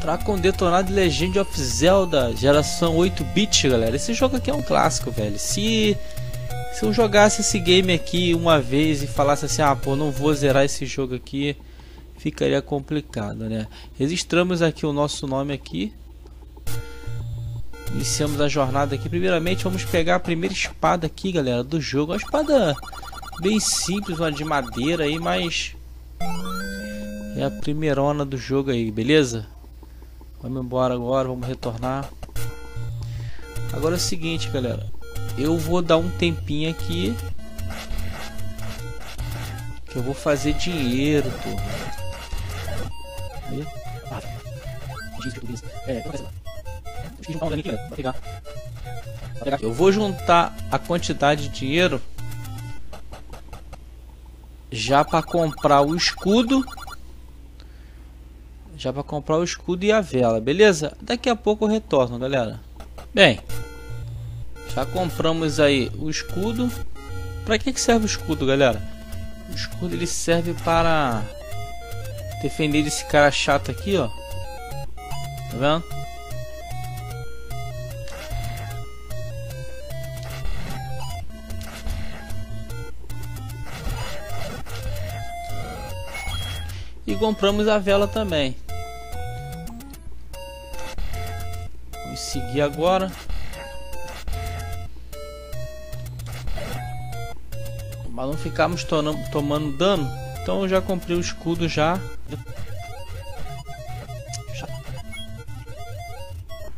Dracon Detonado Legend of Zelda, geração 8-bit, galera. Esse jogo aqui é um clássico, velho. Se se eu jogasse esse game aqui uma vez e falasse assim, ah, pô, não vou zerar esse jogo aqui, ficaria complicado, né? Registramos aqui o nosso nome aqui. Iniciamos a jornada aqui. Primeiramente, vamos pegar a primeira espada aqui, galera, do jogo. Uma espada bem simples, uma de madeira aí, mas é a primeirona do jogo aí, beleza? Vamos embora agora, vamos retornar. Agora é o seguinte, galera. Eu vou dar um tempinho aqui. Que eu vou fazer dinheiro, eu vou juntar a quantidade de dinheiro já para comprar o escudo já para comprar o escudo e a vela, beleza? Daqui a pouco eu retorno, galera. Bem, já compramos aí o escudo. Para que, que serve o escudo, galera? O escudo ele serve para defender esse cara chato aqui, ó. Tá vendo? E compramos a vela também. Seguir agora. Mas não ficarmos tomando dano. Então eu já comprei o escudo já.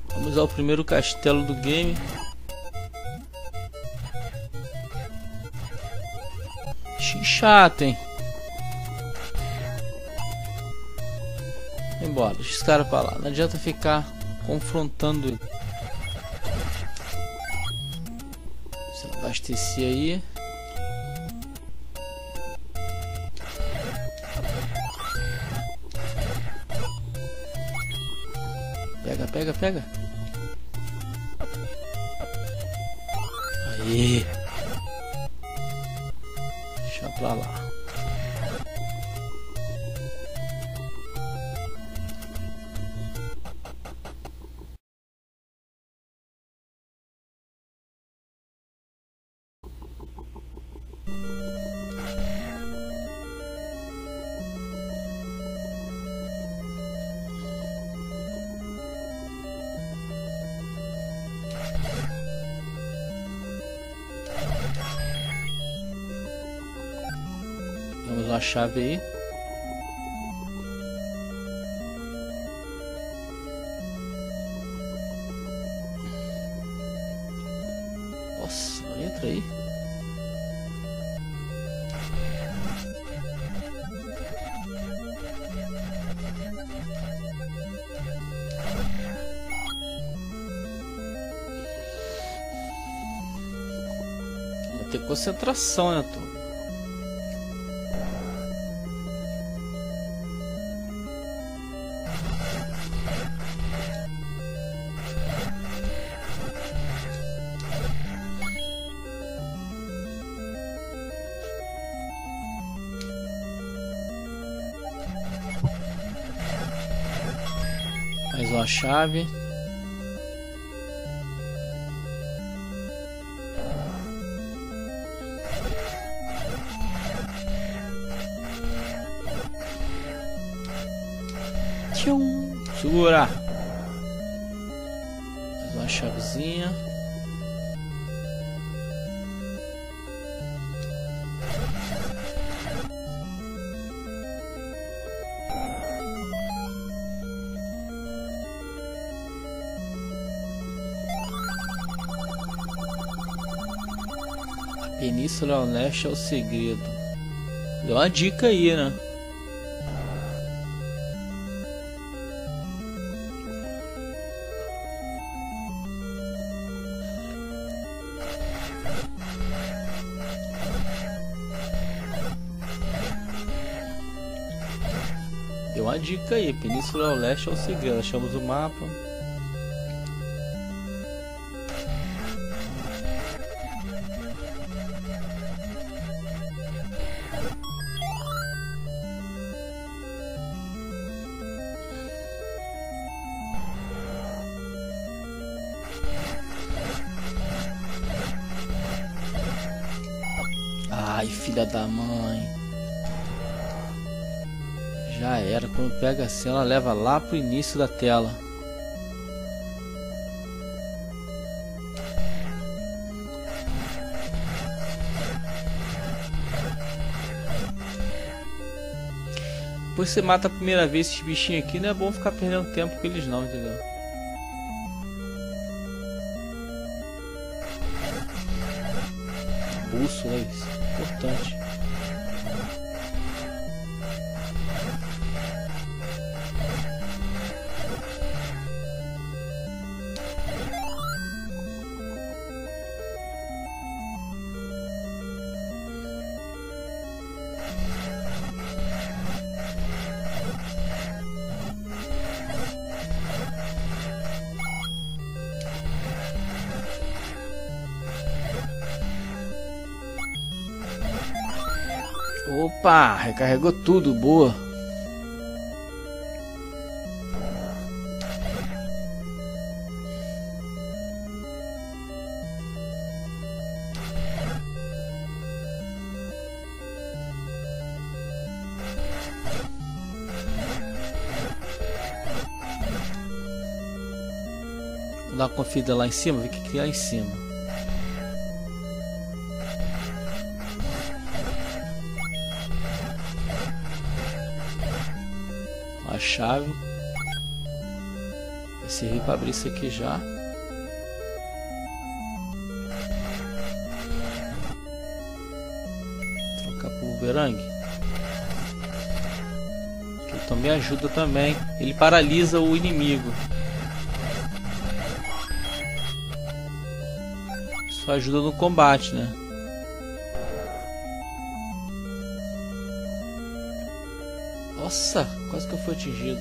Vamos ao primeiro castelo do game. Chato, hein? Embora, deixa esse cara pra lá. Não adianta ficar confrontando Se abastecer aí. Pega, pega, pega. Aí. Deixa pra lá. Vamos a chave aí. Ter concentração, né, Tom? Mais uma chave. Tchum. Segura. Mais uma chavezinha. Península leste é o segredo. Deu uma dica aí, né? uma dica aí, Península é ao Leste é ao seguir, achamos o mapa. Ai, filha da mãe. Já era. Quando pega assim, ela leva lá pro início da tela. Depois você mata a primeira vez esses bichinhos aqui, não é bom ficar perdendo tempo com eles não, entendeu? Bússola, isso. Importante. Opa, recarregou tudo, boa. Vou dar uma conferida lá em cima, ver o que, que é lá em cima. Chave. Vai servir para abrir isso aqui já. Trocar pro bumerangue. Que também ajuda também. Ele paralisa o inimigo. Isso ajuda no combate, né? Nossa, quase que eu fui atingido.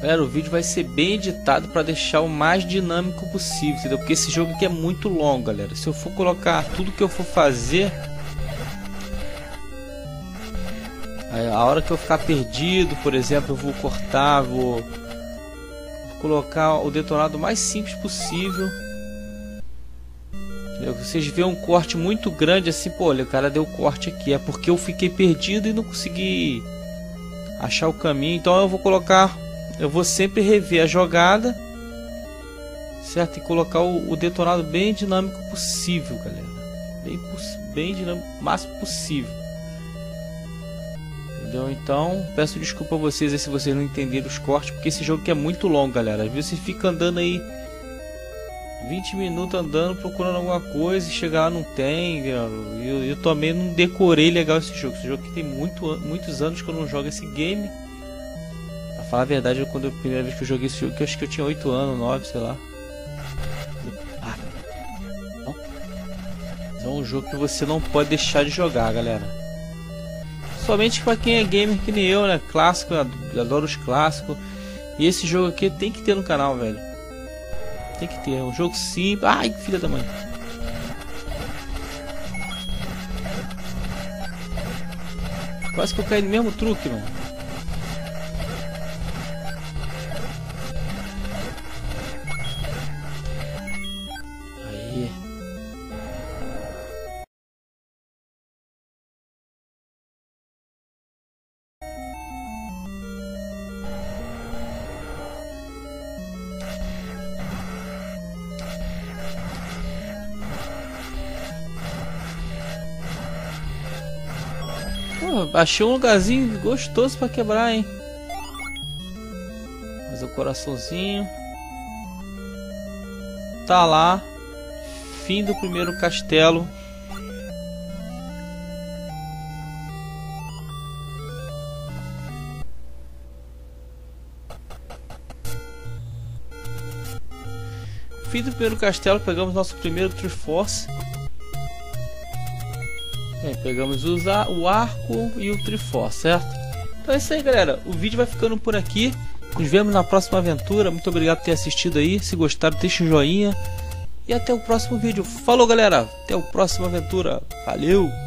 Galera, o vídeo vai ser bem editado para deixar o mais dinâmico possível, entendeu? Porque esse jogo aqui é muito longo, galera. Se eu for colocar tudo que eu for fazer, a hora que eu ficar perdido, por exemplo, eu vou cortar, vou colocar o detonado mais simples possível. Vocês veem um corte muito grande assim, pô, olha, o cara deu corte aqui, é porque eu fiquei perdido e não consegui achar o caminho. Então eu vou colocar, eu vou sempre rever a jogada, certo? E colocar o, o detonado bem dinâmico possível, galera. Bem, bem dinâmico, máximo possível. Entendeu? Então, peço desculpa a vocês se vocês não entenderam os cortes, porque esse jogo é muito longo, galera. Às vezes você fica andando aí 20 minutos andando procurando alguma coisa e chegar lá não tem. Eu, eu também não decorei legal esse jogo. Esse jogo aqui tem muito, muitos anos que eu não jogo esse game. Pra falar a verdade, quando a primeira vez que eu joguei esse jogo, que eu acho que eu tinha 8 anos, 9, sei lá. Ah. É um jogo que você não pode deixar de jogar, galera. Somente para quem é gamer que nem eu, né? Clássico, eu adoro os clássicos. E esse jogo aqui tem que ter no canal, velho. Tem que ter. É um jogo simples. Ai, filha da mãe. Quase que eu caí no mesmo truque, mano. Achei um lugarzinho gostoso para quebrar, hein? Mas o coraçãozinho. Tá lá. Fim do primeiro castelo. Fim do primeiro castelo, pegamos nosso primeiro Triforce. É, pegamos o arco e o trifó, certo? Então é isso aí, galera. O vídeo vai ficando por aqui. Nos vemos na próxima aventura. Muito obrigado por ter assistido aí. Se gostaram, deixa um joinha. E até o próximo vídeo. Falou, galera. Até a próxima aventura. Valeu!